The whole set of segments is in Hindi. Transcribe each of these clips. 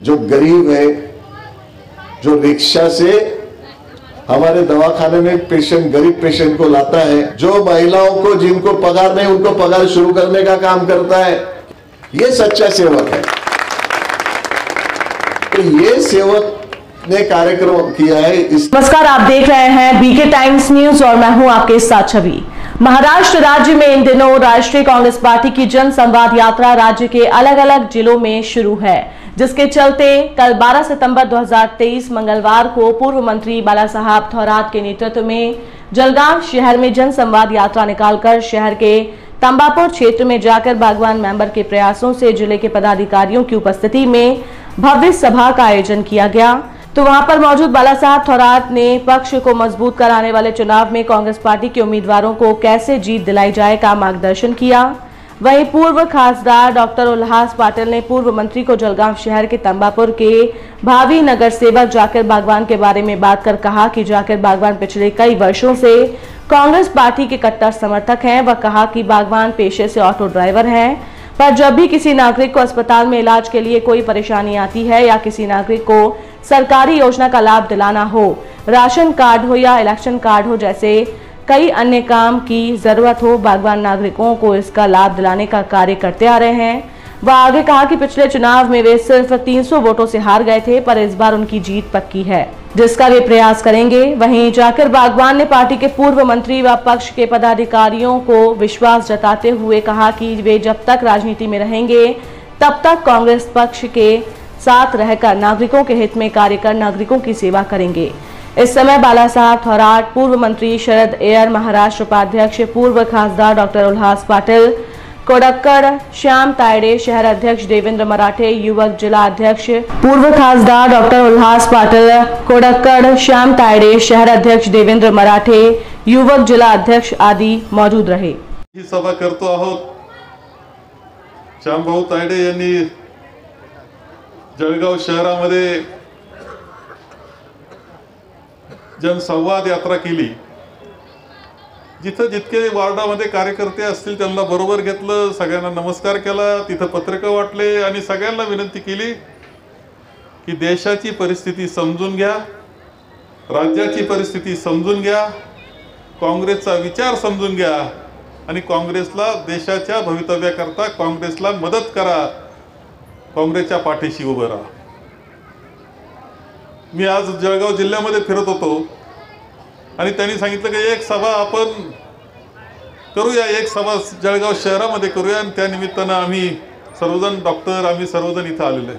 जो गरीब है, जो रिक्शा से हमारे दवाखाने में पेशेंट गरीब पेशेंट को लाता है, जो महिलाओं को जिनको पगार नहीं, उनको पगार शुरू करने का काम करता है, ये सच्चा सेवक है। तो ये सेवक ने कार्यक्रम किया है, इस नमस्कार, आप देख रहे हैं बीके टाइम्स न्यूज़ और मैं हूँ आपके साथ छवि। महाराष्ट्र राज्य में इन दिनों राष्ट्रीय कांग्रेस पार्टी की जन संवाद यात्रा राज्य के अलग अलग जिलों में शुरू है। जिसके चलते कल 12 सितंबर 2023 मंगलवार को पूर्व मंत्री बाला साहब थौरात के नेतृत्व में जलगांव शहर में जन संवाद यात्रा निकालकर शहर के तंबापुर क्षेत्र में जाकर बागवान मेंबर के प्रयासों से ज़िले के पदाधिकारियों की उपस्थिति में भव्य सभा का आयोजन किया गया। तो वहाँ पर मौजूद बाला साहब थोरात ने पक्ष को मज़बूत कराने वाले चुनाव में कांग्रेस पार्टी के उम्मीदवारों को कैसे जीत दिलाई जाए का मार्गदर्शन किया। वहीं पूर्व खासदार डॉक्टर उल्लास पाटिल ने पूर्व मंत्री को जलगांव शहर के तंबापुर के भावी नगर सेवक जाकिर बागवान के बारे में बात कर कहा कि जाकिर बागवान पिछले कई वर्षों से कांग्रेस पार्टी के कट्टर समर्थक हैं। वह कहा कि बागवान पेशे से ऑटो ड्राइवर हैं, पर जब भी किसी नागरिक को अस्पताल में इलाज के लिए कोई परेशानी आती है या किसी नागरिक को सरकारी योजना का लाभ दिलाना हो, राशन कार्ड हो या इलेक्शन कार्ड हो जैसे कई अन्य काम की ज़रूरत हो, बागवान नागरिकों को इसका लाभ दिलाने का कार्य करते आ रहे हैं। वह आगे कहा कि पिछले चुनाव में वे सिर्फ़ 300 वोटों से हार गए थे, पर इस बार उनकी जीत पक्की है। जिसका वे प्रयास करेंगे, वहीं जाकर बागवान ने पार्टी के पूर्व मंत्री व पक्ष के पदाधिकारियों को विश्वास जताते हुए कहा कि वे जब तक राजनीति में रहेंगे, तब तक कांग्रेस पक्ष के साथ रहकर नागरिकों के हित में कार्य कर, नागरिकों की सेवा करेंगे। इस समय बाला साहब थोराट पूर्व मंत्री शरद एयर महाराष्ट्र उपाध्यक्ष, पूर्व खासदार डॉक्टर उल्लास पाटिल, कोडक्कड़ श्याम तायडे, शहर अध्यक्ष देवेंद्र मराठे, युवक जिला अध्यक्ष, पूर्व खासदार डॉक्टर उल्लास पाटिल, कोडक्कड़ श्याम तायडे, शहर अध्यक्ष देवेंद्र मराठे, युवक जिला अध्यक्ष आदि मौजूद रहे। सभा करतो आहोत. श्यामभाऊ तायडे यांनी जळगाव जनसंवाद यात्रा केली. जिथं जितके वार्डामध्ये कार्यकर्ते असतील त्यांना बरोबर घेतलं सगळ्यांना नमस्कार केला तिथं पत्रकं वाटले आणि सगळ्यांना विनंती केली की देशाची परिस्थिती समजून घ्या राज्याची परिस्थिती समजून घ्या काँग्रेसचा विचार समजून घ्या आणि काँग्रेसला देशाच्या भवितव्याकरता काँग्रेसला मदत करा. काँग्रेसच्या पाठीशी उभं राहा. मी आज जळगाव जिल्ह्यामध्ये फिरत होतो. आणि त्यांनी सांगितलं की एक सभा आपण करूया एक सभा जळगाव शहरामध्ये करूया. आणि त्या निमित्तानं आम्ही सर्वजण डॉक्टर आम्ही सर्वजण इथं आलेलो आहे.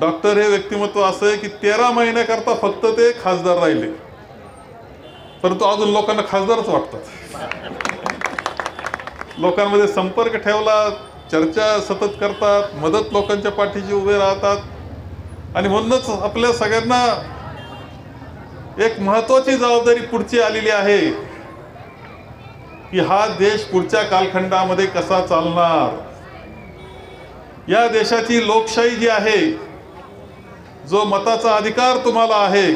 डॉक्टर हे व्यक्तिमत्व असं आहे की तेरा महिन्याकरता फक्त ते खासदार राहिले. परंतु अजून लोकांना खासदारच वाटतात. लोकांमध्ये संपर्क ठेवला चर्चा सतत करतात मदत लोकांच्या पाठीशी उभे राहतात. आणि म्हणूनच आपल्या सगळ्यांना एक महत्वाची जबाबदारी पुढची आलेली आहे की हा देश पुढच्या कालखंडामध्ये कसा चालणार? या देशाची लोकशाही जी आहे जो मताचा अधिकार तुम्हाला आहे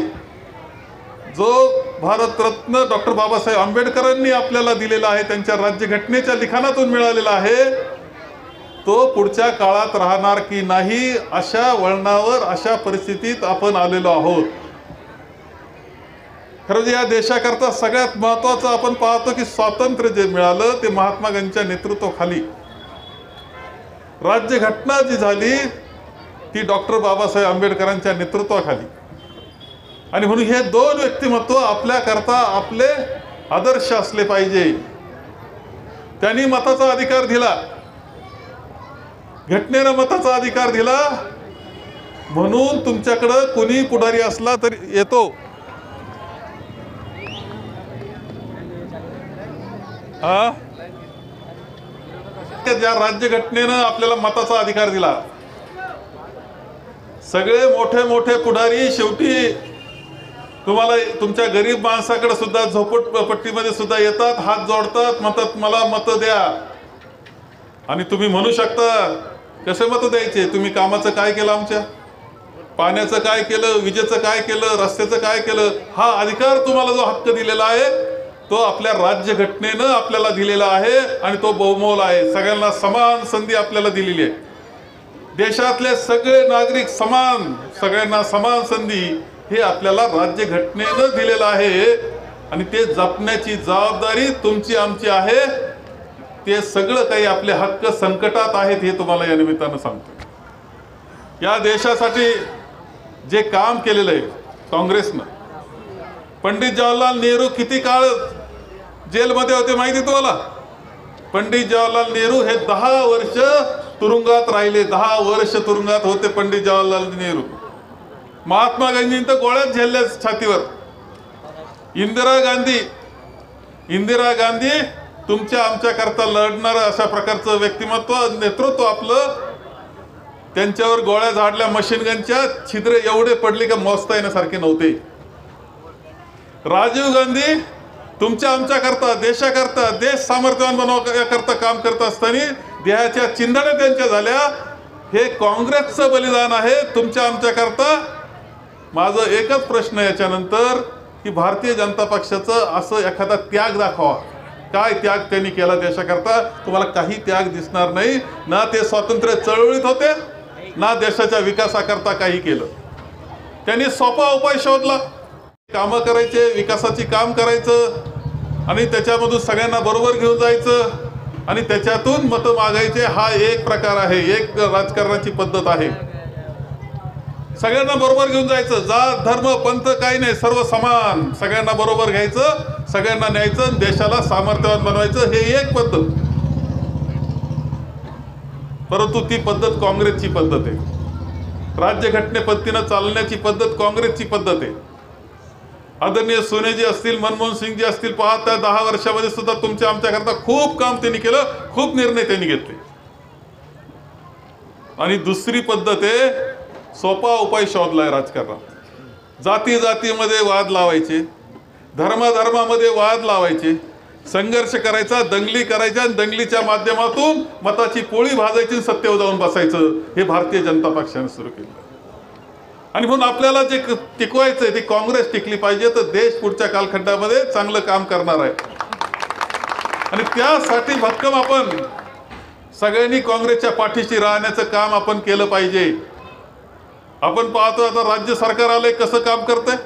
जो भारतरत्न डॉक्टर बाबासाहेब आंबेडकरांनी आपल्याला दिलेला आहे त्यांच्या राज्यघटनेच्या लिखाणातून मिळालेला आहे तो पुढच्या काळात राहणार की नाही अशा वळणावर अशा परिस्थितीत आपण आलेलो आहोत. खरं या देशाकरता सगळ्यात महत्वाचं आपण पाहतो की स्वातंत्र्य जे मिळालं ते महात्मा गांधीच्या नेतृत्वाखाली. राज्यघटना जी झाली ती डॉक्टर बाबासाहेब आंबेडकरांच्या नेतृत्वाखाली. आणि म्हणून हे दोन व्यक्तिमत्व आपल्याकरता आपले आदर्श असले पाहिजे. त्यांनी मताचा अधिकार दिला. घटनेनं मताचा अधिकार दिला. म्हणून तुमच्याकडं कोणी पुढारी असला तरी येतो. हा? ज्या राज्यघटनेनं आपल्याला मताचा अधिकार दिला. सगळे मोठे मोठे पुढारी शेवटी तुम्हाला तुमच्या गरीब माणसाकडे सुद्धा झोपट पट्टीमध्ये सुद्धा येतात हात जोडतात म्हणतात मला मतं द्या. आणि तुम्ही म्हणू शकता कसे मतं द्यायचे? तुम्ही कामाचं काय केलं आमच्या? पाण्याचं काय केलं? विजेचं काय केलं? रस्त्याचं काय केलं? हा अधिकार तुम्हाला जो हक्क दिलेला आहे तो आपल्या राज्यघटनेनं आपल्याला दिलेला आहे आणि तो बहुमोल आहे. सगळ्यांना समान संधी आपल्याला दिलेली आहे. देशातले सगळे नागरिक समान सगळ्यांना समान संधी हे आपल्याला राज्यघटनेनं दिलेलं आहे. आणि ते जपण्याची जबाबदारी तुमची आमची आहे. ते सगळं काही आपले हक्क संकटात आहेत हे तुम्हाला या निमित्तानं सांगतो. या देशासाठी जे काम केलेलं आहे काँग्रेसनं पंडित जवाहरलाल नेहरू किती काळ जेलमध्ये होते माहिती तुम्हाला? पंडित जवाहरलाल नेहरू हे दहा वर्ष तुरुंगात राहिले दहा वर्ष तुरुंगात होते पंडित जवाहरलाल नेहरू. महात्मा गांधींनी तर गोळ्यात झेलल्या छातीवर. इंदिरा गांधी इंदिरा गांधी तुमच्या आमच्या करता लढणार अशा प्रकारचं व्यक्तिमत्व नेतृत्व आपलं त्यांच्यावर गोळ्या झाडल्या मशीन गनच्या छिद्रे एवढे पडले का मोजता येण्यासारखे नव्हते. राजीव गांधी तुमच्या आमच्या करता देशाकरता देश सामर्थ्यवान बनवण्याकरता काम करत असताना देहाच्या चिंधड्या त्यांच्या झाल्या. हे काँग्रेसचं बलिदान आहे तुमच्या आमच्या करता माझं एकच प्रश्न याच्यानंतर की भारतीय जनता पक्षाचं असं एखादा त्याग दाखवा. काय त्याग त्यांनी केला देशाकरता? तुम्हाला काही त्याग दिसणार नाही. ना ते स्वातंत्र्य चळवळीत होते ना देशाच्या विकासाकरता काही केलं. त्यांनी सोपा उपाय शोधला. कामं करायचे विकासाची काम करायचं आणि त्याच्यामधून सगळ्यांना बरोबर घेऊन जायचं आणि त्याच्यातून मतं मागायचे. हा एक प्रकार आहे एक राजकारणाची पद्धत आहे. सगळ्यांना बरोबर घेऊन जायचं. जात धर्म पंथ काही नाही. सर्व समान. सगळ्यांना बरोबर घ्यायचं सगळ्यांना न्यायचं देशाला सामर्थ्यवान बनवायचं. हे एक पद्धत. परंतु ती पद्धत काँग्रेसची पद्धत आहे. राज्यघटने पद्धतीनं चालण्याची पद्धत काँग्रेसची पद्धत आहे. आदरणीय सोनेजी असतील मनमोहन सिंगजी असतील पहा त्या दहा वर्षामध्ये सुद्धा तुमच्या आमच्याकरता खूप काम त्यांनी केलं खूप निर्णय त्यांनी घेतले. आणि दुसरी पद्धत आहे सोपा उपाय शोधलाय राजकारणात. जाती जातीमध्ये वाद लावायचे धर्माधर्मामध्ये वाद लावायचे संघर्ष करायचा दंगली करायच्या आणि दंगलीच्या माध्यमातून मताची पोळी भाजायची आणि सत्तेवर जाऊन बसायचं हे भारतीय जनता पक्षाने सुरू केलं. आणि म्हणून आपल्याला जे टिकवायचं आहे ती काँग्रेस टिकली पाहिजे तर देश पुढच्या कालखंडामध्ये चांगलं काम करणार आहे. आणि त्यासाठी भक्कम आपण सगळ्यांनी काँग्रेसच्या पाठीशी राहण्याचं काम आपण केलं पाहिजे. आपण पाहतो आता राज्य सरकार आलंय कसं काम करतंय?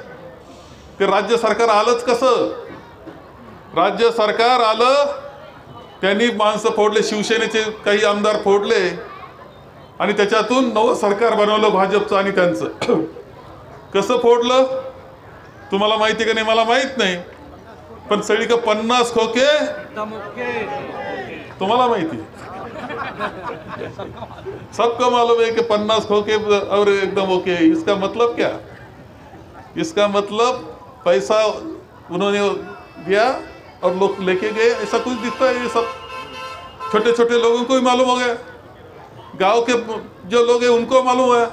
ते राज्य सरकार आलंच कसं? राज्य सरकार आलं त्यांनी माणसं फोडले शिवसेनेचे काही आमदार फोडले आणि त्याच्यातून नवं सरकार बनवलं भाजपचं आणि त्यांचं. कसं फोडलं? तुम्हाला माहिती का नाही? मला माहीत नाही. पण सगळीकडे पन्नास खोके. तुम्हाला माहिती. सबको मालूम है कि पन्नास खोके और एकदम ओके इसका मतलब क्या? इसका मतलब पैसा उन्होंने दिया और लोग लेके गए, ऐसा कुछ दिखता है ये सब? छोटे छोटे लोगों को भी मालूम हो गया। गाँव के जो लोग हैं, उनको मालूम है।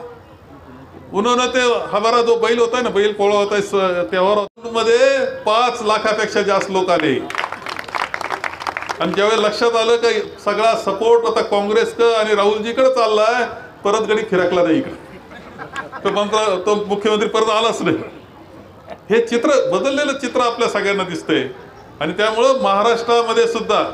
उन्होंने ते हमारा जो बैल होता है ना, बैल पोळा होता है त्योहार मध्ये पाच लाखापेक्षा जास्त लोक आले आणि ज्यावेळी लक्षात आलं का सगळा सपोर्ट आता काँग्रेसकडं आणि राहुलजीकडे चाललाय परत गडी फिरकला नाही इकडे. तो मंत्र तो मुख्यमंत्री परत आलाच नाही. हे चित्र बदललेलं चित्र आपल्या सगळ्यांना दिसतंय. आणि त्यामुळं महाराष्ट्रामध्ये सुद्धा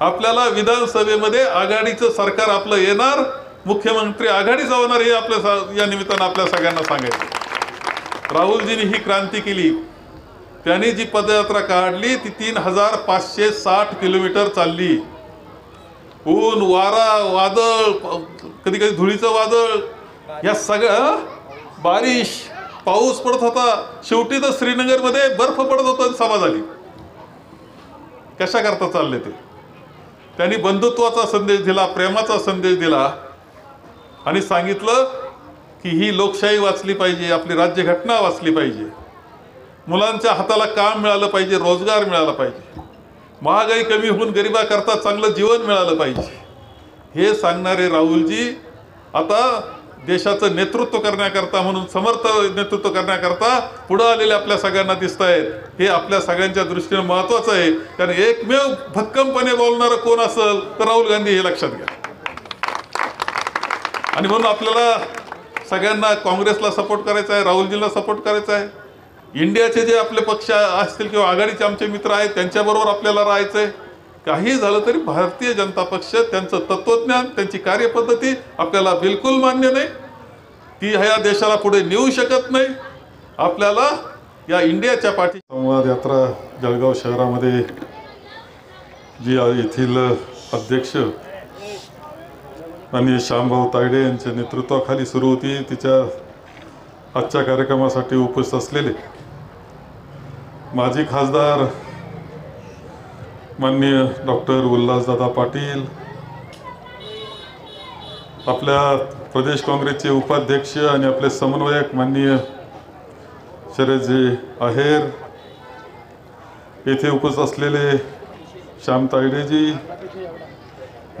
आपल्याला विधानसभेमध्ये आघाडीचं सरकार आपलं येणार मुख्यमंत्री आघाडीचा होणार हे आपल्या या निमित्तानं आपल्या सगळ्यांना सांगायचं. राहुलजींनी ही क्रांती केली. त्यांनी जी पदयात्रा काढली ती तीन हजार पाचशे साठ किलोमीटर चालली. ऊन वारा वादळ कधी कधी धुळीचं वादळ या सगळं बारिश पाऊस पडत होता. शेवटी तर श्रीनगरमध्ये बर्फ पडत होता सभा झाली कशा करता चालले ते? त्यांनी बंधुत्वाचा संदेश दिला प्रेमाचा संदेश दिला आणि सांगितलं की ही लोकशाही वाचली पाहिजे आपली राज्यघटना वाचली पाहिजे. मुलांच्या हाताला काम मिळालं पाहिजे रोजगार मिळाला पाहिजे. महागाई कमी होऊन गरिबाकरता चांगलं जीवन मिळालं पाहिजे. हे सांगणारे राहुलजी आता देशाचं नेतृत्व करण्याकरता म्हणून समर्थ नेतृत्व करण्याकरता पुढं आलेले आपल्या सगळ्यांना दिसत आहेत हे आपल्या सगळ्यांच्या दृष्टीने महत्वाचं आहे. कारण एकमेव भक्कमपणे बोलणारं कोण असेल तर राहुल गांधी हे लक्षात घ्या. आणि म्हणून आपल्याला सगळ्यांना काँग्रेसला सपोर्ट करायचा आहे राहुलजीला सपोर्ट करायचा आहे. इंडियाचे जे आपले पक्ष असतील किंवा आघाडीचे आमचे मित्र आहेत त्यांच्याबरोबर आपल्याला राहायचं आहे काही झालं तरी भारतीय जनता पक्ष त्यांचं तत्वज्ञान त्यांची कार्यपद्धती आपल्याला बिलकुल मान्य नाही. ती ह्या देशाला पुढे नेऊ शकत नाही. आपल्याला या इंडियाच्या पाठी संवाद यात्रा जळगाव शहरामध्ये जी येथील अध्यक्ष आणि श्यामभाऊ तायडे यांच्या नेतृत्वाखाली सुरू होती. तिच्या आजच्या कार्यक्रमासाठी उपस्थित असलेले माजी खासदार माननीय डॉक्टर उल्हासदादा पाटील आपल्या प्रदेश काँग्रेसचे उपाध्यक्ष आणि आपले समन्वयक माननीय शरदजी आहेर येथे उपस्थित असलेले श्याम तायडेजी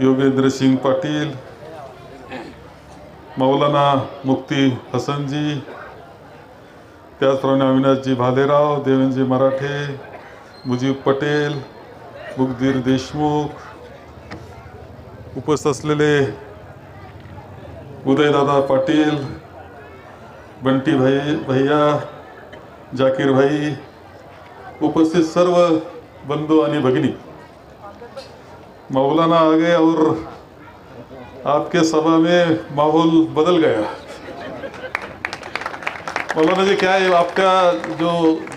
योगेंद्र सिंग पाटील मौलाना मुक्ती हसनजी त्याचप्रमाणे अविनाशजी भालेराव, देवेंद्रजी मराठे, मुजीब पटेल मुगधीर देशमुख उपस्थित असलेले उदयदादा पाटील, बंटी भाई, भैया, जाकीर भाई, उपस्थित सर्व बंधु आणि भगिनी. मौलाना आ गए और आपके सभा में माहौल बदल गया. मौलाना जी क्या है आपका जो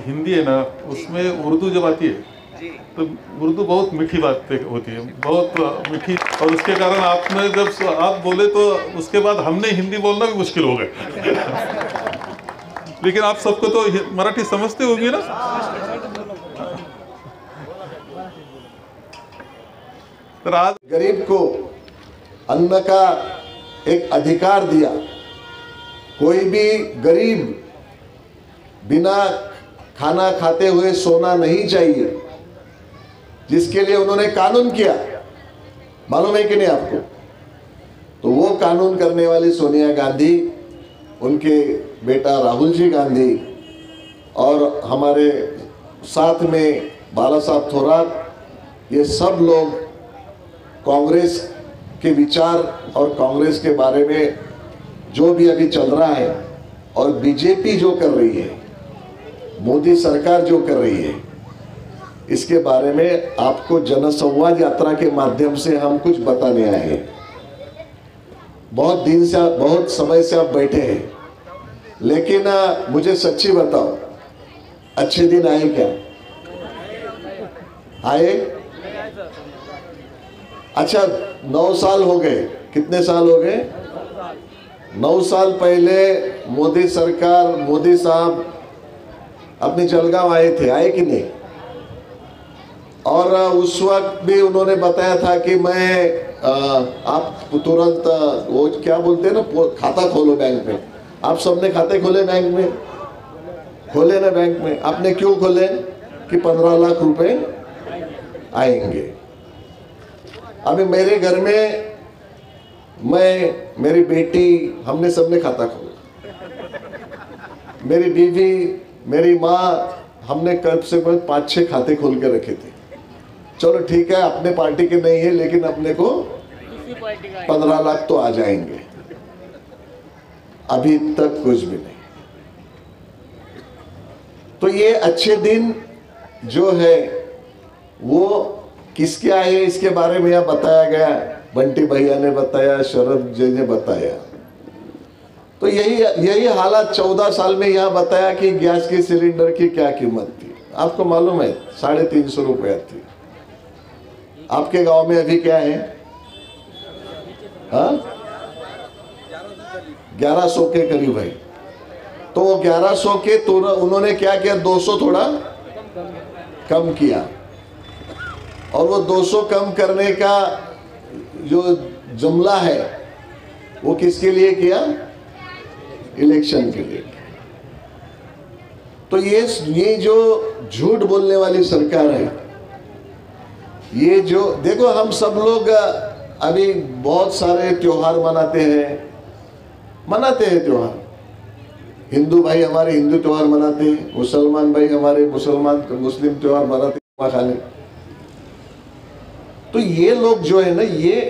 हिंदी है ना उसमें उर्दू जब आती है तो उर्दू बहुत मीठी बात होती है बहुत मीठी और उसके कारण आपने जब आप बोले तो उसके बाद हमने हिंदी बोलना भी मुश्किल हो गया। लेकिन आप सबको तो मराठी समझते होगी ना? तर आज गरीब को अन्न का एक अधिकार दिया कोई भी गरीब बिना खाना खाते हुए सोना नहीं चाहिए। जिसके लिए उन्होंने कानून किया। मालूम है कि नहीं आपको? तो वो कानून करने वाली सोनिया गांधी, उनके बेटा राहुल जी गांधी और हमारे साथ में बाला साहब थोरात, ये सब लोग कांग्रेस के विचार और कांग्रेस के बारे में जो भी अभी चल रहा है और बीजेपी जो कर रही है मोदी सरकार जो कर रही है इसके बारे में आपको जनसंवाद यात्रा के माध्यम से हम कुछ बताने आए हैं। बहुत दिन से आप- बहुत समय से आप बैठे हैं लेकिन आ, मुझे सच्ची बताओ अच्छे दिन आए क्या? आए? अच्छा नौ साल हो गए। कितने साल हो गए? नौ साल पहले मोदी सरकार मोदी साहब अपने जलगांव आए थे आए कि नहीं? और उस वक्त भी उन्होंने बताया था कि मैं अ, आप तुरंत वो क्या बोलते हैं ना खाता खोलो बैंक में। आप सबने खाते खोले बैंक में? खोले ना बैंक में। आपने क्यों खोले? कि पंद्रह लाख रुपए आएँगे। अभी मेरे घर में मैं मेरी बेटी हमने सबने खाता खोला। मेरी बीवी मेरी माँ हमने कब से कब पाँच छः खाते खोल के रखे थे। चलो ठीक है अपने पार्टी के नहीं है लेकिन अपने को पंद्रह लाख तो आ जाएँगे। अभी तक कुछ भी नहीं। तो ये अच्छे दिन जो है वो किसके आए इसके बारे में यह बताया गया। बंटी भैया ने बताया शरद जी ने बताया। तो यही यही हालात चौदह साल में यह बताया कि गैस के सिलेंडर की क्या कीमत थी। आपको मालूम है, साढ़े तीन सौ रुपया थी। आपके गाँव में अभी क्या है? हाँ? ग्यारह सौ के करीब है। तो वो ग्यारह सौ के तो उन्होंने क्या किया? दो सौ थोड़ा कम किया। और वो 200 कम करने का जो जुमला है, वो किसके लिए किया? इलेक्शन के लिए। तो ये ये जो झूठ बोलने वाली सरकार है, ये जो, देखो हम सब लोग अभी बहुत सारे त्योहार मनाते हैं मनाते हैं त्योहार। हिंदू भाई हमारे हिंदू त्योहार मनाते हैं, मुसलमान भाई हमारे मुसलमान मुस्लिम त्योहार मनाते हैं, खाने तो ये लोग जो है ना, ये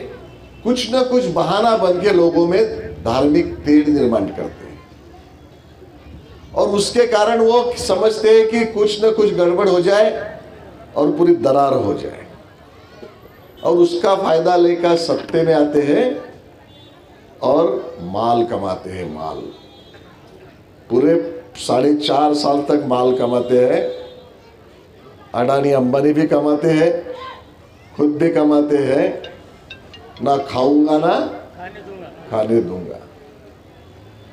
कुछ ना कुछ बहाना बन के लोगों में धार्मिक तीर निर्माण करते और उसके कारण वो समझते हैं कि कुछ ना कुछ गड़बड़ हो जाए और पूरी दरार हो जाए। और उसका फ़ायदा लेकर सत्ते में आते हैं और माल कमाते हैं माल। पूरे साढ़े चार साल तक माल कमाते हैं। अडानी अंबानी भी कमाते हैं, खुद भी कमाते हैं। ना खाऊँगा ना खाने दूँगा।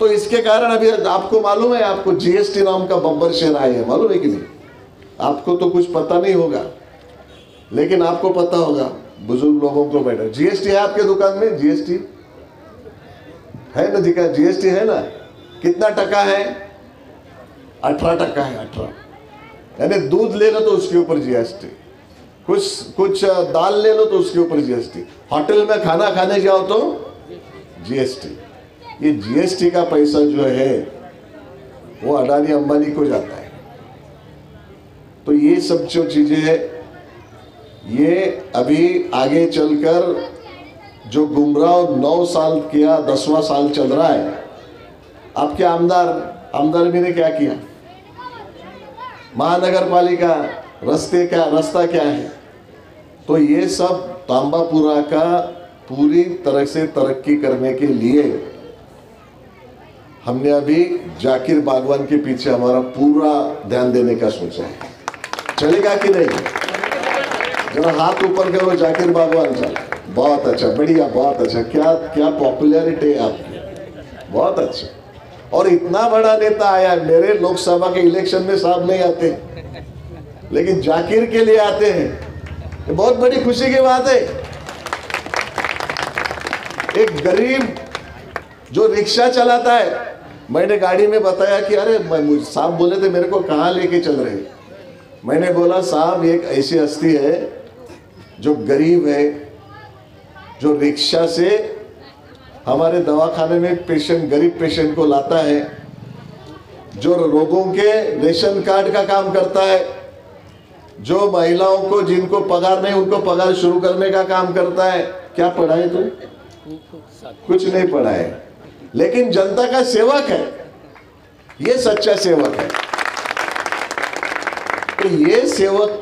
तो इसके कारण अभी आपको मालूम है, आपको जीएसटी नाम का बम्बर शेयर आए हैं, मालूम है कि नहीं? आपको तो कुछ पता नहीं होगा, लेकिन आपको पता होगा, बुज़ुर्ग लोगों को बैठा जीएसटी है आपके दुकान में? जीएसटी है ना जी जीएसटी है ना? कितना टका है? अठारह टका है, अठारह। यानी दूध ले लो तो उसके ऊपर जीएसटी कुछ कुछ, दाल ले लो तो उसके ऊपर जीएसटी होटल में खाना खाने जाओ तो जीएसटी ये जीएसटी का पैसा जो है, वो अडानी अंबानी को जाता है। तो ये सब जो चीज़ें है, ये अभी आगे चलकर जो गुमराह नौ साल किया, दसवां साल चल रहा है, आपके आमदार आमदार भी ने क्या किया? महानगर पालिका रस्ते क्या, रास्ता क्या है? तो ये सब तांबापुरा का पूरी तरह से तरक्की करने के लिए हमने अभी जाकिर बागवान के पीछे हमारा पूरा ध्यान देने का सोचा है। चलेगा कि नहीं? जरा हाथ ऊपर करो, जाकिर बागवान चल। बहुत अच्छा बढ़िया, बहुत अच्छा। क्या क्या पॉपुलैरिटी है आपकी? बहुत अच्छा। और इतना बड़ा नेता आया मेरे लोकसभा के इलेक्शन में साहब नहीं आते। लेकिन जाकिर के लिए आते हैं। ये बहुत बड़ी खुशी की बात है। एक गरीब जो रिक्शा चलाता है, मैंने गाड़ी में बताया कि अरे साहब बोले थे, मेरे को कहाँ लेके चल रहे मैंने बोला, साहब एक ऐसी हस्ती है, जो गरीब है, जो रिक्शा से हमारे दवाखाने में पेशेंट, गरीब पेशेंट को लाता है, जो रोगों के रेशन कार्ड का काम करता है, जो महिलाओं को, जिनको पगार नहीं, उनको पगार शुरू करने का काम करता है। क्या पढ़ा है तुम कुछ नहीं पढ़ा है लेकिन जनता का सेवक है। ये सच्चा सेवक है। तो ये सेवक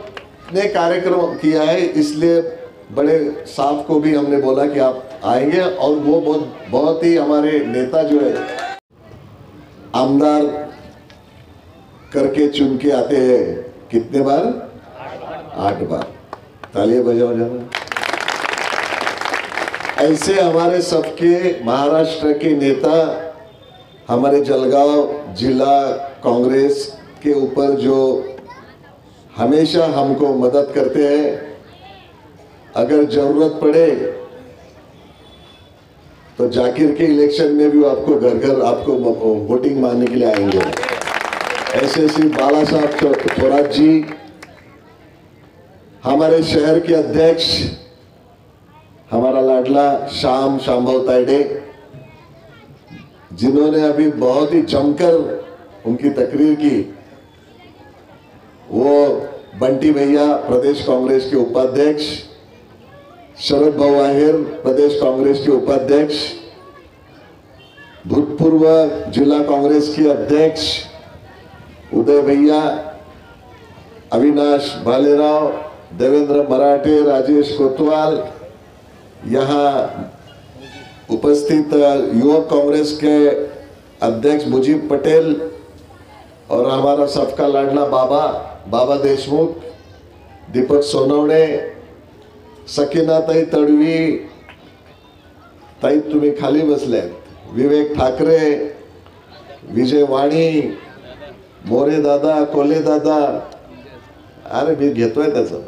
ने कार्यक्रम किया है, इसलिए बड़े साफ़ को भी हमने बोला कि आप आएँगे और वो बहुत बहुत ही हमारे नेता जो है, आमदार करके चुन के आते हैं। कितने बार? आठ बार। तालियाँ बजाओ जाना ऐसे हमारे सबके महाराष्ट्र के नेता, हमारे जलगांव जिला कांग्रेस के ऊपर जो हमेशा हमको मदद करते हैं, अगर ज़रूरत पड़े तो जाकिर के इलेक्शन में भी आपको घर घर आपको वोटिंग मारने के लिए आएँगे। ऐसे श्री बाला साहब थोरात जी, हमारे शहर के अध्यक्ष, हमारा लाडला शाम शाम्भव ताइडे जिन्होंने अभी बहुत ही जमकर उनकी तकरीर की, वो बंटी भैया, प्रदेश कांग्रेस के उपाध्यक्ष, शरद भाऊ आहेर, प्रदेश कांग्रेस के उपाध्यक्ष, भूतपूर्व जिला कांग्रेस के अध्यक्ष, उदय भैया, अविनाश भालेराव, देवेंद्र मराठे, राजेश कोतवाल यहाँ उपस्थित युवक कांग्रेस के अध्यक्ष मुजीब पटेल और हमारा सबका लाडला बाबा बाबा देशमुख दीपक सोनवणे सकीनाताई तडवी ताई तुम्ही खाली बसल्यात विवेक ठाकरे विजय वाणी मोरे दादा कोले दादा अरे मी घेतोय त्याचं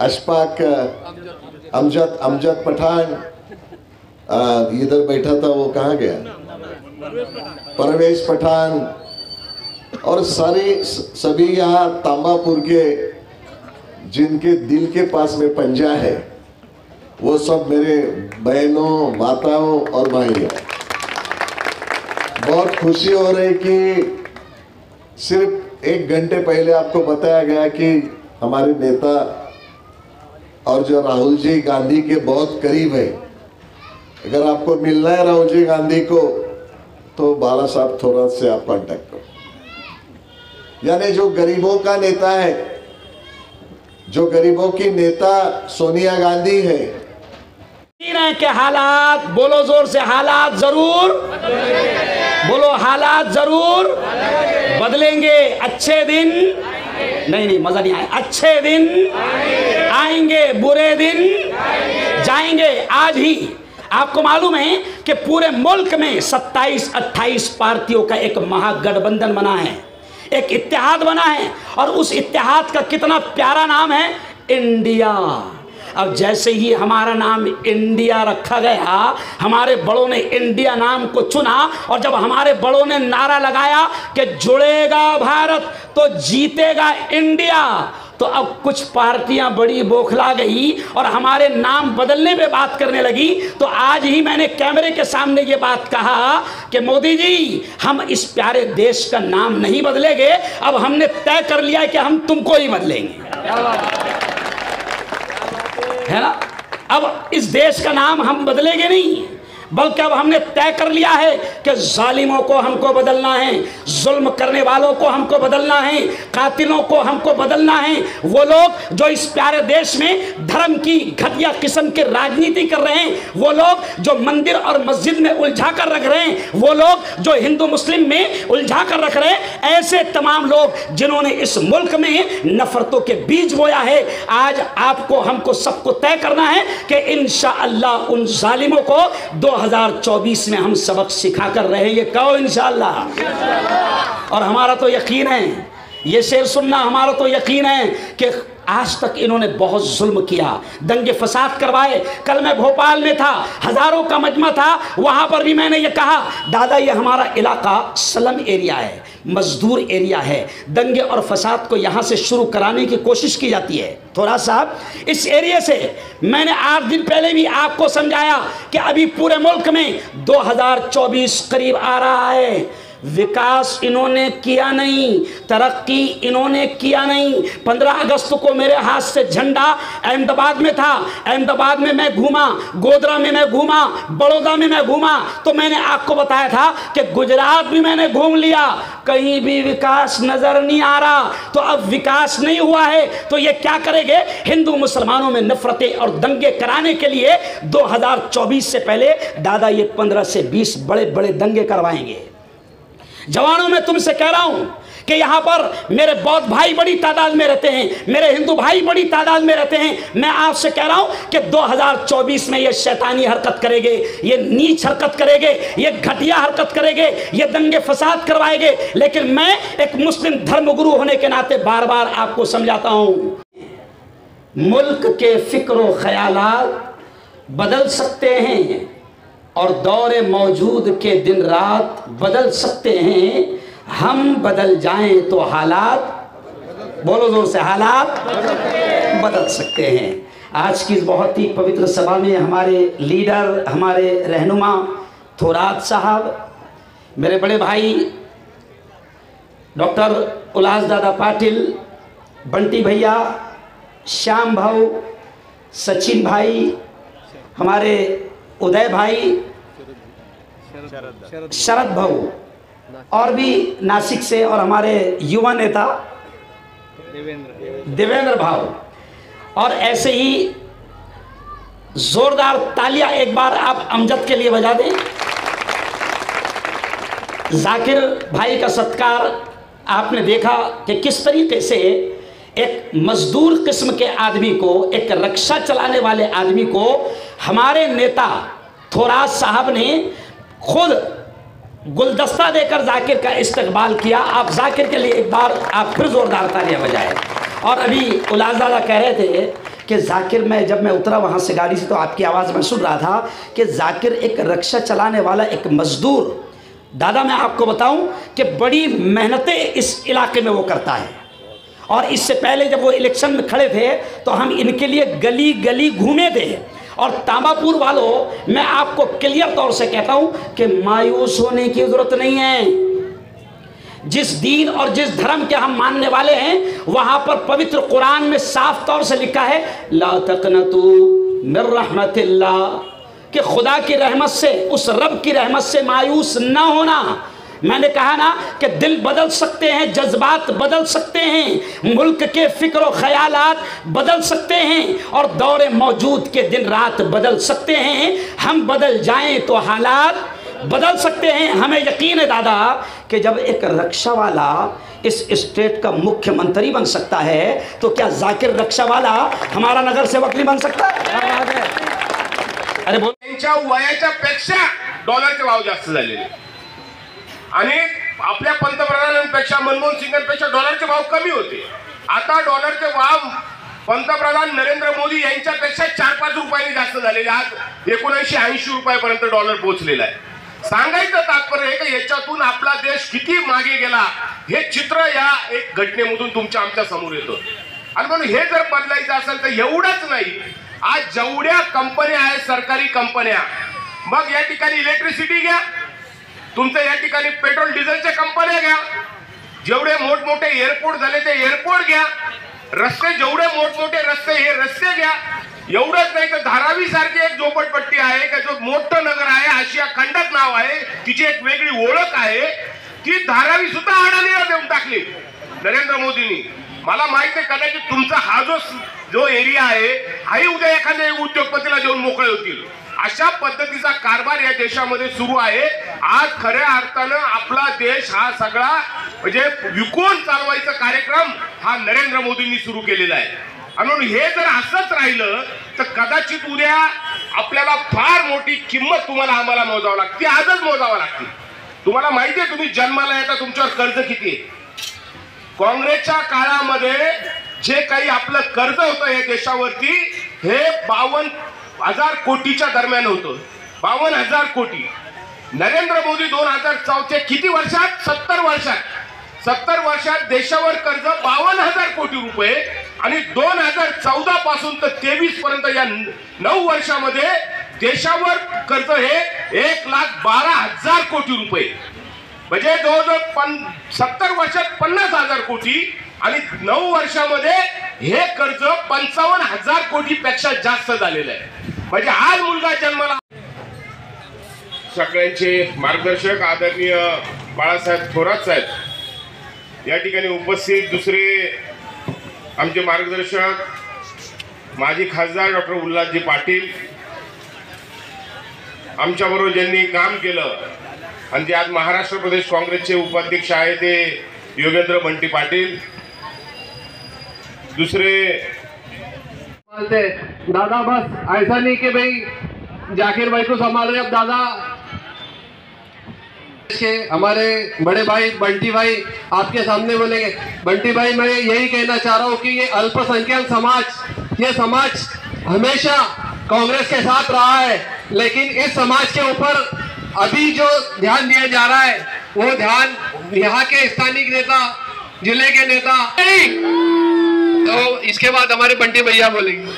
अशफाक अमजद अमजद पठान। इधर बैठा था, वो कहाँ गया? परवेश पठान। और सारे सभी यहाँ तांबापुर के, जिनके दिल के पास में पंजा है, वो सब मेरे बहनों, माताओं और भाइयों। बहुत खुशी हो रही कि सिर्फ़ एक घंटे पहले आपको बताया गया कि हमारे नेता और जो राहुल जी गांधी के बहुत करीब है, अगर आपको मिलना है राहुल जी गांधी को तो बाला साहब थोड़ा से आप कांटेक्ट करो। यानी जो गरीबों का नेता है, जो गरीबों की नेता सोनिया गांधी है। के हालात? बोलो ज़ोर से, हालात ज़रूर। बोलो हालात ज़रूर। बदलेंगे अच्छे दिन। नहीं नहीं, मज़ा नहीं आए अच्छे दिन आएँगे, बुरे दिन जाएँगे। आज ही आपको मालूम है कि पूरे मुल्क में 27-28 पार्टियों का एक महागठबंधन बना है, एक इतिहाद बना है, और उस इतिहाद का कितना प्यारा नाम है, इंडिया। अब जैसे ही हमारा नाम इंडिया रखा गया, हमारे बड़ों ने इंडिया नाम को चुना और जब हमारे बड़ों ने नारा लगाया कि जुड़ेगा भारत तो जीतेगा इंडिया। तो अब कुछ पार्टियाँ बड़ी बोखला गई और हमारे नाम बदलने पे बात करने लगी। तो आज ही मैंने कैमरे के सामने ये बात कहा कि मोदी जी, हम इस प्यारे देश का नाम नहीं बदलेंगे। अब हमने तय कर लिया कि हम तुमको ही बदलेंगे। है ना? अब इस देश का नाम हम बदलेंगे नहीं। बल्कि अब हमने तय कर लिया है कि जालिमों को हमको बदलना है, जुल्म करने वालों को हमको बदलना है, कातिलों को हमको बदलना है। वो लोग जो इस प्यारे देश में धर्म की घटिया किस्म की राजनीति कर रहे हैं, वो लोग जो मंदिर और मस्जिद में उलझा कर रख रहे हैं, वो लोग जो हिंदू मुस्लिम में उलझा कर रख रहे हैं, ऐसे तमाम लोग जिन्होंने इस मुल्क में नफरतों के बीज बोया है। आज आपको, हमको सबको तय करना है कि इन उन जालिमों को दो 2024 में हम सबक सिखा कर रहेंगे कहो इंशाल्लाह। और हमारा तो यकीन है, ये शेर सुनना हमारा तो यकीन है कि आज तक इन्होंने बहुत जुल्म किया। दंगे फसाद करवाए। कल मैं भोपाल में था, हज़ारों का मजमा था, वहाँ पर भी मैंने ये कहा, दादा, ये हमारा इलाका सलम एरिया है, मजदूर एरिया है। दंगे और फसाद को यहाँ से शुरू कराने की कोशिश की जाती है। थोड़ा साहब इस एरिया से मैंने आठ दिन पहले भी आपको समझाया कि अभी पूरे मुल्क में 2024 करीब आ रहा है। विकास इन्होंने किया नहीं, तरक्की इन्होंने किया नहीं। पंद्रह अगस्त को मेरे हाथ से झंडा अहमदाबाद में था। अहमदाबाद में मैं घूमा गोदरा में मैं घूमा, बड़ौदा में मैं घूमा। तो मैंने आपको बताया था कि गुजरात भी मैंने घूम लिया। कहीं भी विकास नज़र नहीं आ रहा। तो अब विकास नहीं हुआ है तो ये क्या करेंगे? हिंदू मुसलमानों में नफरतें और दंगे कराने के लिए 2024 से पहले दादा ये 15 से 20 बड़े बड़े दंगे करवाएँगे। जवानों में तुमसे कह रहा हूँ कि यहाँ पर मेरे बौद्ध भाई बड़ी तादाद में रहते हैं, मेरे हिंदू भाई बड़ी तादाद में रहते हैं। मैं आपसे कह रहा हूँ कि 2024 में ये शैतानी हरकत करेंगे, ये नीच हरकत करेंगे, ये घटिया हरकत करेंगे, ये दंगे फसाद करवाएँगे। लेकिन मैं एक मुस्लिम धर्मगुरु होने के नाते बार बार आपको समझाता हूँ, मुल्क के फ़िक्र ख्याल बदल सकते हैं। और दौरे मौजूद के दिन रात बदल सकते हैं। हम बदल जाएँ तो हालात, बोलो ज़ोर से, हालात बदल सकते हैं। आज की इस बहुत ही पवित्र सभा में हमारे लीडर, हमारे रहनुमा, थोरात साहब, मेरे बड़े भाई, डॉक्टर उल्लास दादा पाटिल, बंटी भैया, श्याम भाऊ, सचिन भाई, हमारे उदय भाई, शरद भाऊ, और भी नासिक से और हमारे युवा नेता देवेंद्र भाव और ऐसे ही जोरदार तालियाँ एक बार आप अमजद के लिए बजा दें। जाकिर भाई का सत्कार आपने देखा कि किस तरीके से एक मजदूर किस्म के आदमी को, एक रक्षा चलाने वाले आदमी को हमारे नेता थोराज साहब ने खुद गुलदस्ता देकर जाकिर का इस्तकबाल किया। आप जाकिर के लिए एक बार आप फिर जोरदार तालियाँ बजाए। और अभी उलाजादा कह रहे थे कि जाकिर, मैं जब मैं उतरा वहाँ से गाड़ी से तो आपकी आवाज़ में सुन रहा था कि जाकिर एक रक्षा चलाने वाला, एक मजदूर। दादा, मैं आपको बताऊँ कि बड़ी मेहनतें इस इलाके में वो करता है। और इससे पहले जब वो इलेक्शन में खड़े थे तो हम इनके लिए गली गली घूमे थे। और तांबापुर वालों, मैं आपको क्लियर तौर से कहता हूँ कि मायूस होने की ज़रूरत नहीं है। जिस दीन और जिस धर्म के हम मानने वाले हैं, वहाँ पर पवित्र कुरान में साफ़ तौर से लिखा है, ला तकनतु मिर कि खुदा की रहमत से, उस रब की रहमत से मायूस न होना। मैंने कहा ना कि दिल बदल सकते हैं जज्बात बदल सकते हैं मुल्क के फ़िक्र ख्याल बदल सकते हैं और दौरे मौजूद के दिन रात बदल सकते हैं। हम बदल जाएँ तो हालात बदल सकते हैं। हमें यकीन है दादा कि जब एक रक्षा वाला इस स्टेट का मुख्यमंत्री बन सकता है तो क्या जाकिर रक्षा वाला हमारा नगर सेवक नहीं बन सकता अरे बोल। त्यांच्या वयाच्या पेक्षा डॉलरचे भाव जास्त झालेले. आणि आपल्या पंतप्रधानांपेक्षा मनमोहन सिंगांपेक्षा डॉलरचे भाव कमी होते. आता डॉलरचे भाव पंतप्रधान नरेंद्र मोदी यांच्यापेक्षा चार पाच रुपयांनी जास्त झालेले आज एकोणऐंशी ऐंशी रुपयापर्यंत डॉलर पोहोचलेला आहे. सांगायचं तात्पर्य आहे की याच्यातून आपला देश किती मागे गेला? हे चित्र या एक घटनेमधून तुमच्या आमच्यासमोर येतं. आणि म्हणून हे जर बदलायचं असेल तर एवढंच नाही. आज जेवढ्या कंपन्या आहेत सरकारी कंपन्या मग या ठिकाणी इलेक्ट्रिसिटी घ्या. तुमचं या ठिकाणी पेट्रोल डिझेलच्या कंपन्या घ्या. जेवढे मोठमोठे एअरपोर्ट झाले ते एअरपोर्ट घ्या. रस्ते जेवढे मोठमोठे रस्ते हे रस्ते घ्या. एवढंच नाही तर धारावी सारखी एक झोपडपट्टी आहे का जो मोठं नगर आहे आशिया खंडात नाव आहे. तिची एक वेगळी ओळख आहे. ती धारावी सुद्धा अडाणीला देऊन टाकली. नरेंद्र मोदींनी. मला माहिती आहे कदाचित तुमचा हा जो जो एरिया आहे हाही उद्या एखाद्या उद्योगपतीला देऊन मोकळे होतील. अशा पद्धतीचा कारभार या देशामध्ये सुरू आहे. आज खऱ्या अर्थानं आपला देश हा सगळा म्हणजे विकून चालवायचा कार्यक्रम हा नरेंद्र मोदींनी सुरू केलेला आहे. आणि म्हणून हे जर असंच राहिलं तर कदाचित उद्या आपल्याला फार मोठी किंमत तुम्हाला आम्हाला मोजावं लागते. आजच मोजावं लागते. तुम्हाला माहिती आहे तुम्ही जन्माला येता तुमच्यावर कर्ज किती आहे? काँग्रेसच्या काळामध्ये जे काही आपलं कर्ज होतं या देशावरती हे बावन्न हजार कोटीच्या दरम्यान होतं. बावन्न हजार कोटी. नरेंद्र मोदी दोन हजार चौथ्या किती वर्षात? सत्तर वर्षात. सत्तर वर्षात देशावर कर्ज बावन्न हजार कोटी रुपये आणि दोन हजार चौदा पासून तर तेवीस पर्यंत या नऊ वर्षामध्ये देशावर कर्ज हे एक लाख बारा हजार कोटी रुपये. म्हणजे जवळजवळ पन सत्तर वर्षात पन्नास हजार कोटी आणि नऊ वर्षामध्ये हे कर्ज पंचावन्न हजार कोटी पेक्षा जास्त झालेलं आहे. म्हणजे आज मुलगा जन्माला सगळ्यांचे मार्गदर्शक आदरणीय बाळासाहेब थोरात साहेब या ठिकाणी उपस्थित दुसरे आमचे मार्गदर्शक माजी खासदार डॉक्टर उल्हासजी पाटील आमच्याबरोबर ज्यांनी काम केलं आणि जे आज महाराष्ट्र प्रदेश काँग्रेसचे उपाध्यक्ष आहे ते योगेंद्र बंटी पाटील दुसरे दादा, बस ऐसा नहीं कि भाई जाकिर भाई को संभाल रहे अब दादा, के हमारे बड़े भाई, बंटी भाई आपके सामने बोलेंगे। बंटी भाई, मैं यही कहना चाह रहा हूँ कि ये अल्पसंख्यक समाज, ये समाज हमेशा कांग्रेस के साथ रहा है, लेकिन इस समाज के ऊपर अभी जो ध्यान दिया जा रहा है, वो ध्यान यहाँ के स्थानीय नेता, ज़िले के नेता तो इसके बाद हमारे बंटी भैया बोलेंगे।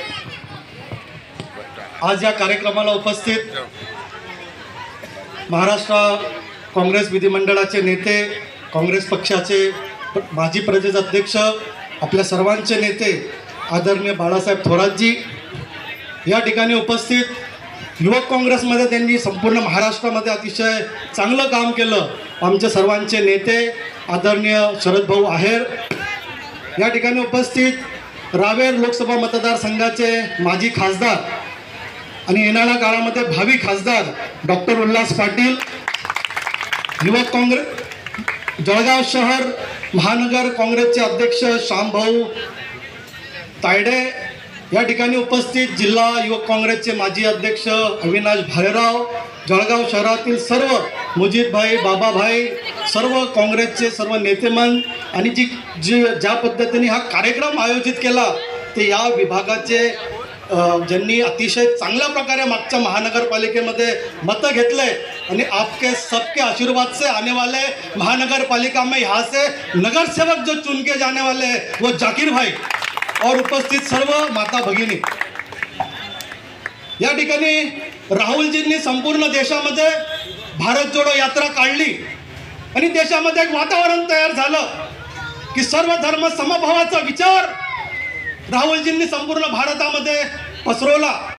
आज या कार्यक्रमाला उपस्थित महाराष्ट्र काँग्रेस विधिमंडळाचे नेते काँग्रेस पक्षाचे माजी प्रदेश अध्यक्ष आपल्या सर्वांचे नेते आदरणीय बाळासाहेब थोरातजी या ठिकाणी उपस्थित युवक काँग्रेसमध्ये त्यांनी संपूर्ण महाराष्ट्रामध्ये अतिशय चांगलं काम केलं. आमचे सर्वांचे नेते आदरणीय शरदभाऊ आहेर या ठिकाणी उपस्थित रावेर लोकसभा मतदारसंघाचे माजी खासदार आणि येणाऱ्या काळामध्ये भावी खासदार डॉक्टर उल्हास पाटील युवक काँग्रेस जळगाव शहर महानगर काँग्रेसचे अध्यक्ष श्यामभाऊ तायडे या ठिकाणी उपस्थित जिल्हा युवक काँग्रेसचे माजी अध्यक्ष अविनाश भालेराव जळगाव शहरातील सर्व मुजीदभाई बाबाभाई सर्व काँग्रेसचे सर्व नेतेमन आणि जी जी ज्या पद्धतीने हा कार्यक्रम आयोजित केला ते या विभागाचे ज्यांनी अतिशय चांगल्या प्रकारे मागच्या महानगरपालिकेमध्ये मतं घेतले आणि आपके सबके आशीर्वाद से आने वाले महानगरपालिका में यहाँ से नगर सेवक जो चुन के जाने वाले हैं वो जाकिर भाई और उपस्थित सर्व माता भगिनी। या ठिकाणी राहुलजींनी संपूर्ण देशामध्ये भारत जोडो यात्रा काढली. आणि देशामध्ये एक वातावरण तयार झालं की सर्व धर्म समभावाचा विचार राहुलजींनी संपूर्ण भारतामध्ये पसरवला.